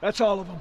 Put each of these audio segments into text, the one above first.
That's all of them.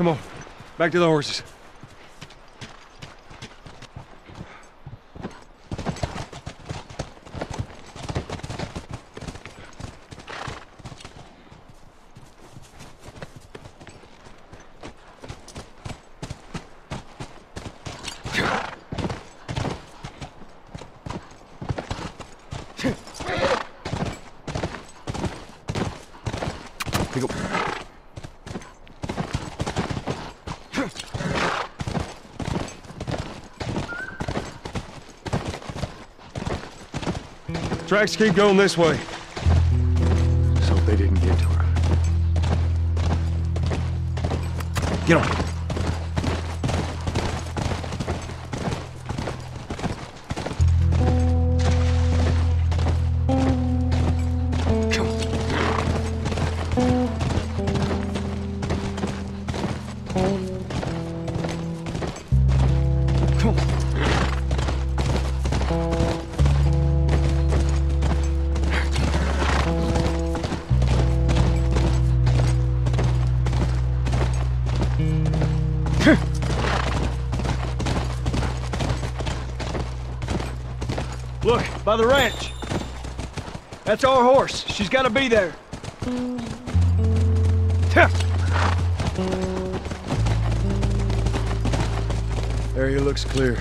Come on, back to the horses. Pick up. Tracks keep going this way. So they didn't get to her. Get on. Our. She's got to be there. Area looks clear.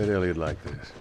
Bet Ellie'd like this.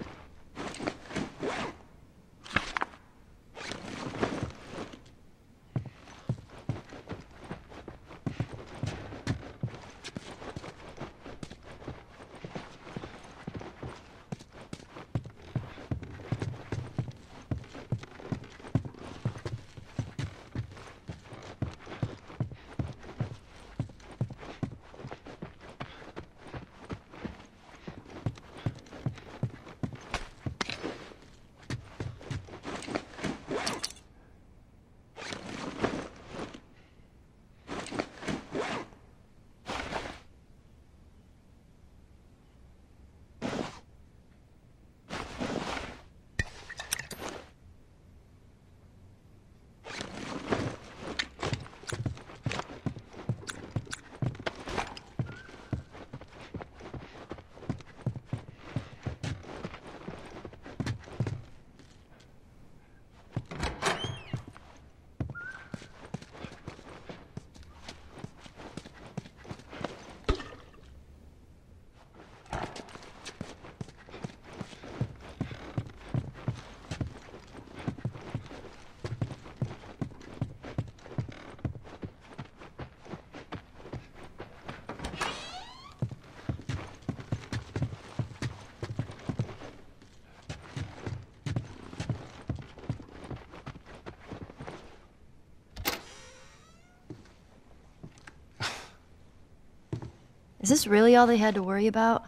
Is this really all they had to worry about?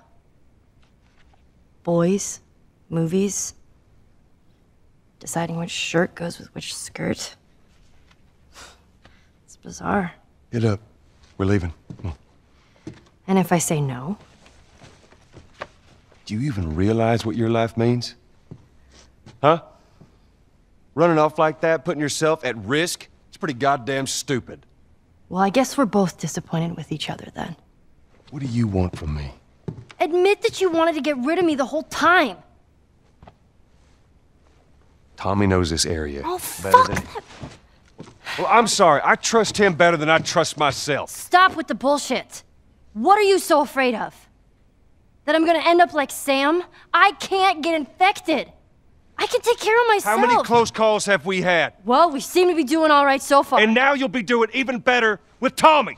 Boys, movies, deciding which shirt goes with which skirt. It's bizarre. Get up. We're leaving. And if I say no? Do you even realize what your life means? Huh? Running off like that, putting yourself at risk? It's pretty goddamn stupid. Well, I guess we're both disappointed with each other then. What do you want from me? Admit that you wanted to get rid of me the whole time. Tommy knows this area. Oh, better fuck than- that. Well, I'm sorry. I trust him better than I trust myself. Stop with the bullshit. What are you so afraid of? That I'm gonna end up like Sam? I can't get infected. I can take care of myself. How many close calls have we had? Well, we seem to be doing all right so far. And now you'll be doing even better with Tommy.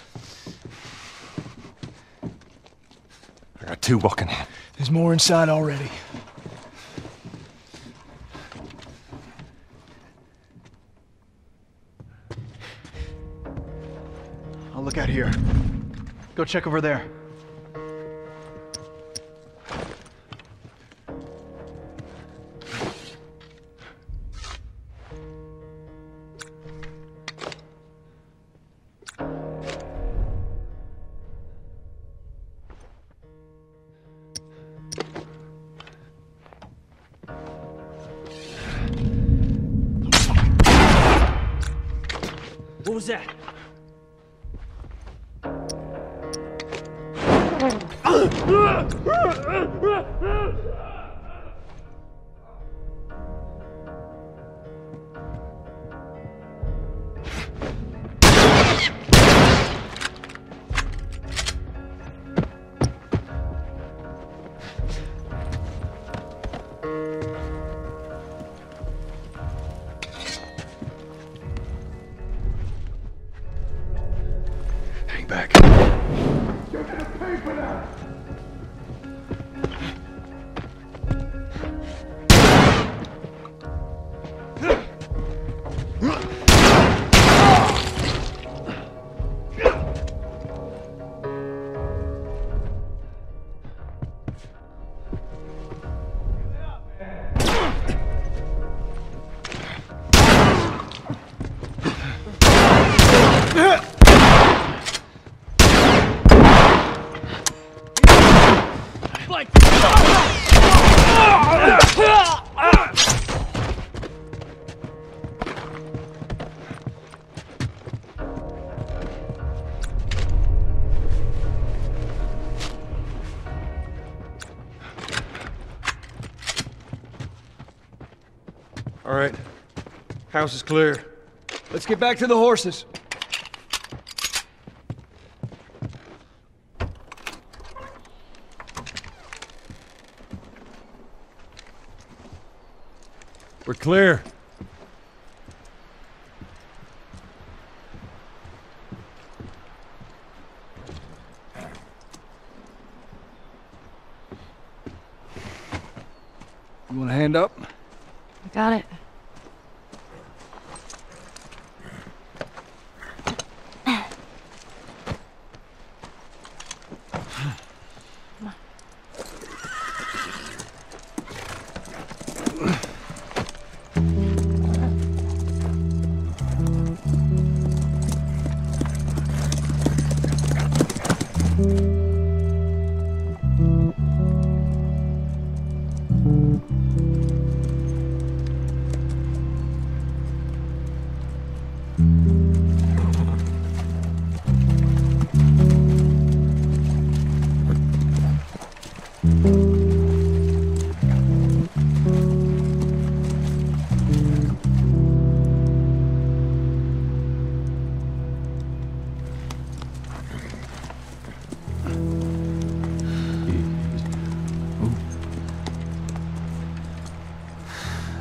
I got two walking in. There's more inside already. I'll look out here. Go check over there. House is clear. Let's get back to the horses. We're clear. You want a hand up? I got it.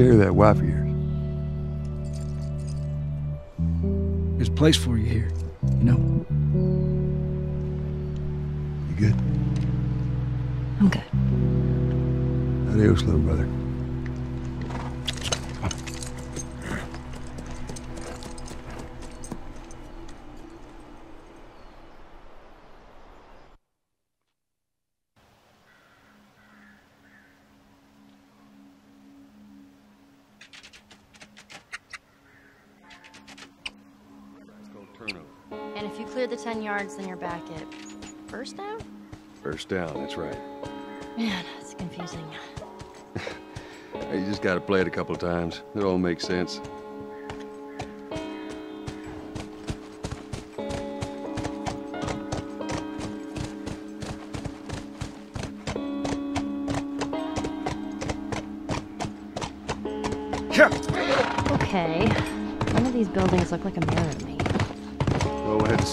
Care of that wife of yours. There's a place for you here. You know, You good? I'm good. Adios, little brother. Clear the 10 yards, then you're back at first down? First down, that's right. Man, it's confusing. You just gotta play it a couple times. It all makes sense. Okay. None of these buildings look like a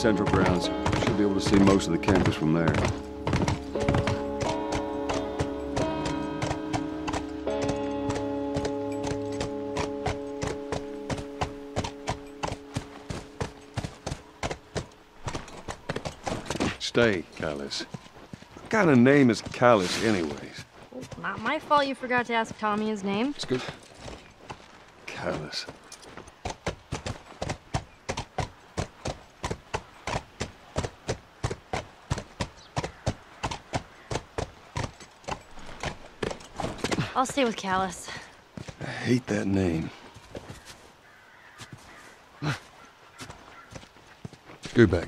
Central Grounds. Should be able to see most of the campus from there. Stay, Callus. What kind of name is Callus, anyways? Not my fault you forgot to ask Tommy his name. It's good. go. Callus. I'll stay with Callus. I hate that name. Go back.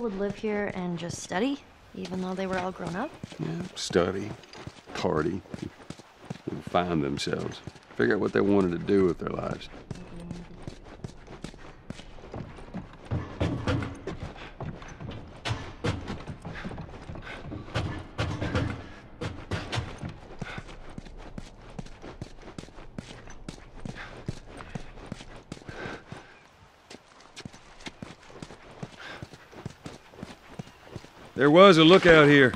Would live here and just study, even though they were all grown up? Yeah, study, party, find themselves. Figure out what they wanted to do with their lives. There was a lookout here.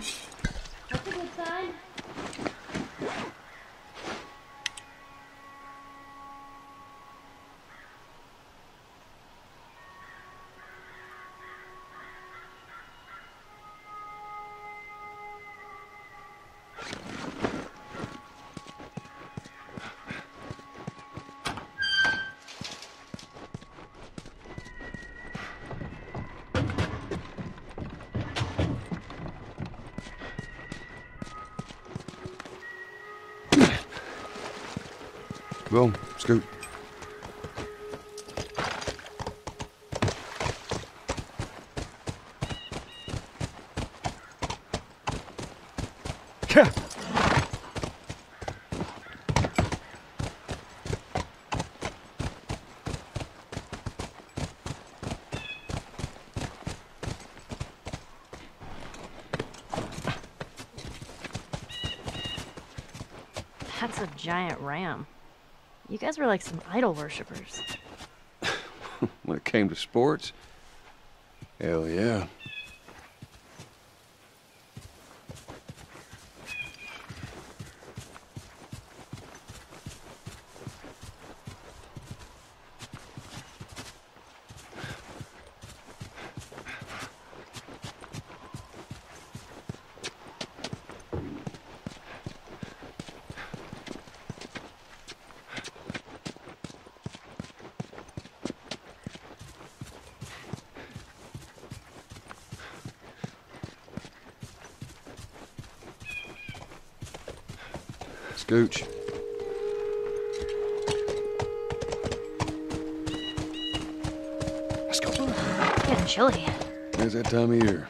Go, scoot. Yeah. That's a giant ram. You guys were like some idol worshippers. When it came to sports, hell yeah. Scooch. Let's go. Getting chilly. It's that time of year.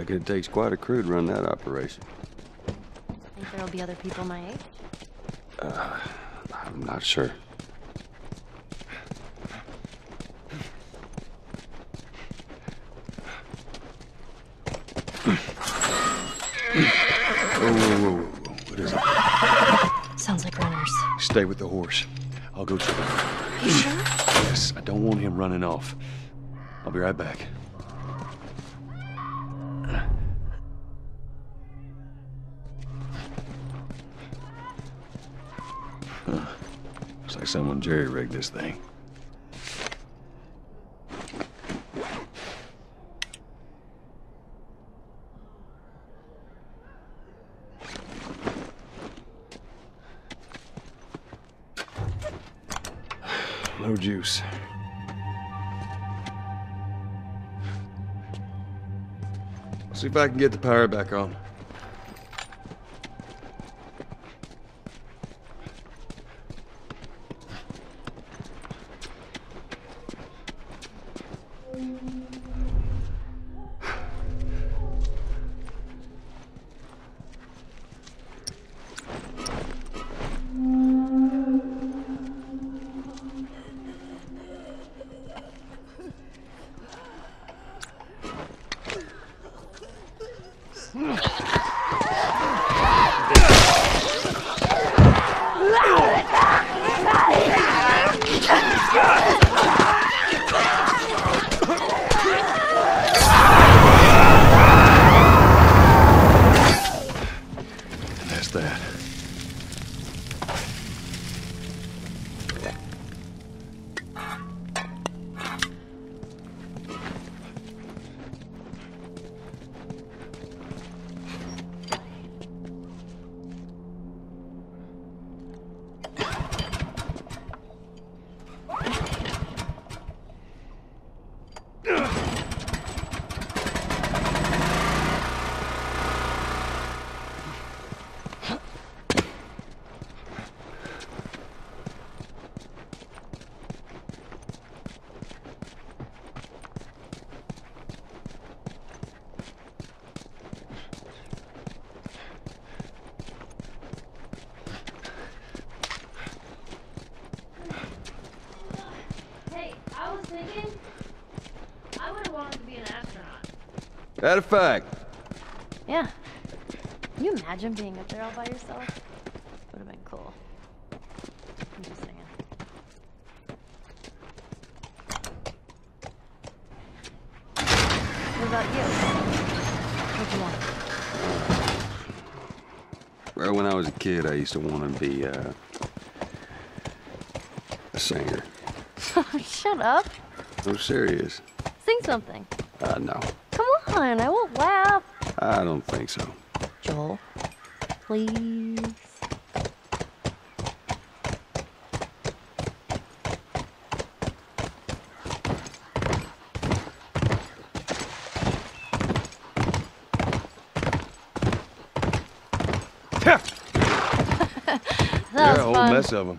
Reckon it takes quite a crew to run that operation. Think there'll be other people my age? Uh, I'm not sure. Whoa, whoa, whoa, whoa, whoa. What is it? Sounds like runners. Stay with the horse. I'll go check. You sure? Yes, I don't want him running off. I'll be right back. Someone jerry-rigged this thing. No juice. See if I can get the power back on. That a fact. Yeah. Can you imagine being up there all by yourself? Would have been cool. I'm just saying. What about you? What'd you want? Well, when I was a kid, I used to want to be, uh, a singer. Shut up. I'm serious. Sing something. Uh, no, on, I won't laugh. I don't think so. Joel, please. That You're was a whole fun. mess of them.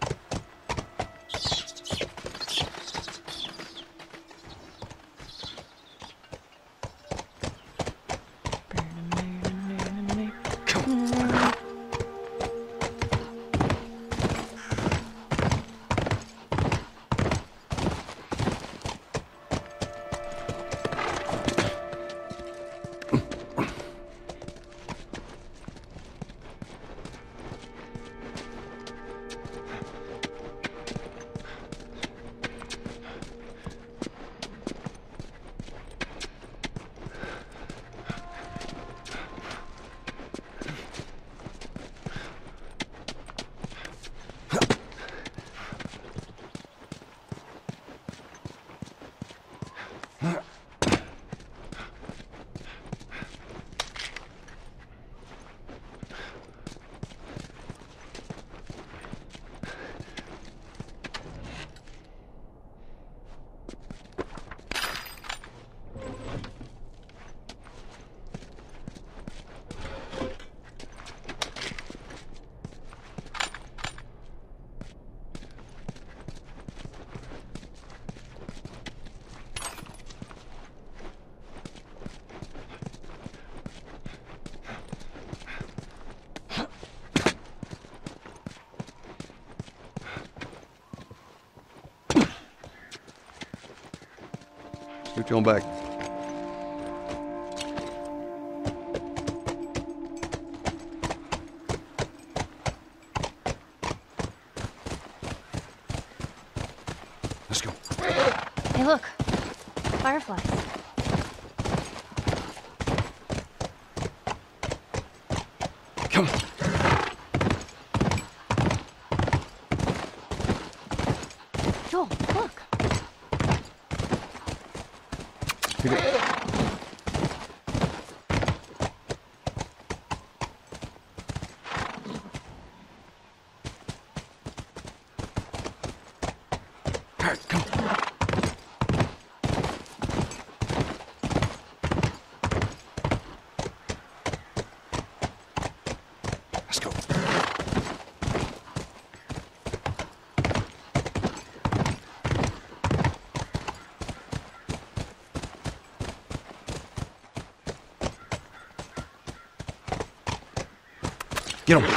Switch on back. Let's go. Hey, look. Fireflies. Get him.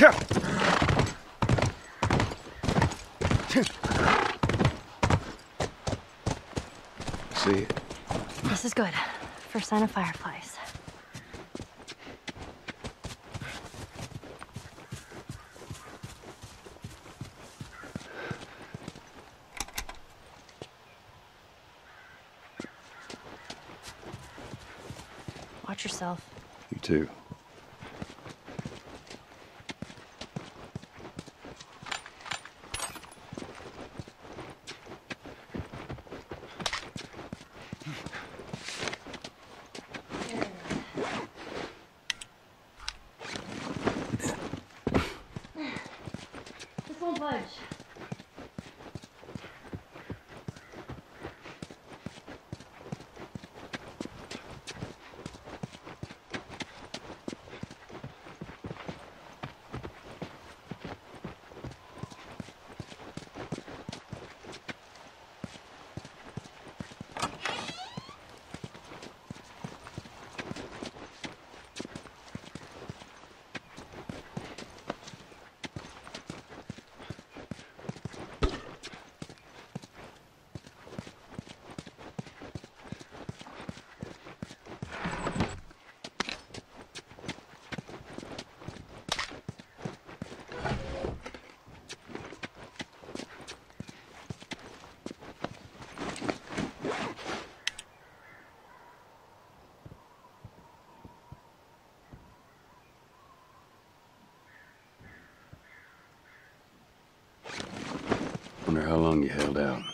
Yeah. See. This is good. First sign of fireflies. You too. How long you held out.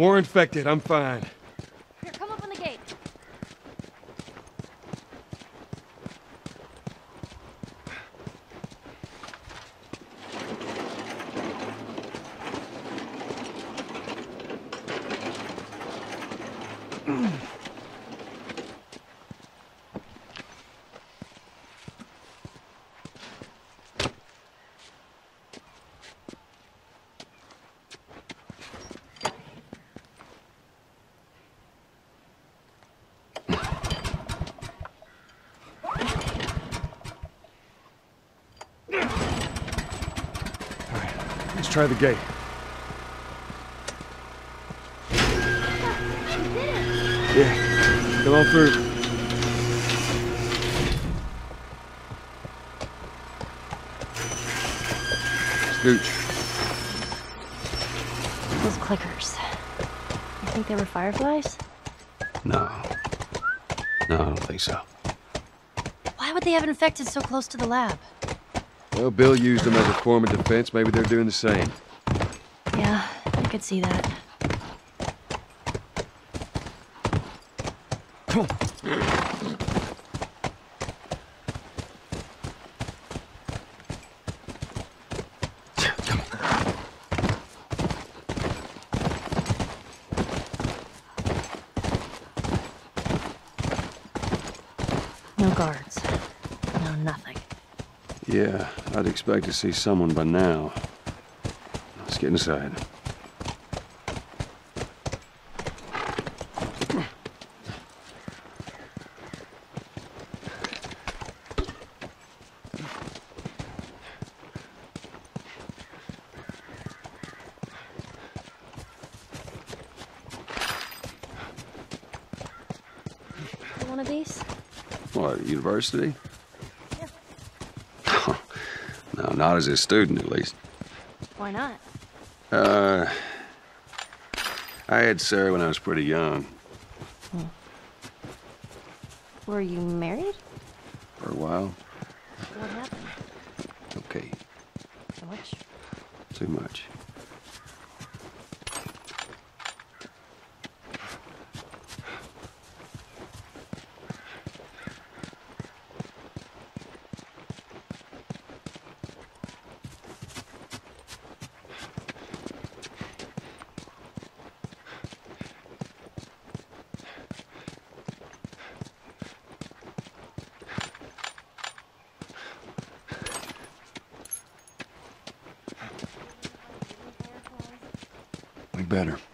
More infected, I'm fine. Here, come up on the gate. try the gate. Yeah, come on through. Scooch. Those clickers. You think they were fireflies? No. No, I don't think so. Why would they have infected so close to the lab? Well, Bill used them as a form of defense. Maybe they're doing the same. Yeah, I could see that. No guards. No nothing. Yeah, I'd expect to see someone by now. Let's get inside. One of these? What, university? no, not as a student, at least. Why not? Uh, I had Sarah when I was pretty young. Were you married? For a while. What happened? Okay, So much? too much. Better.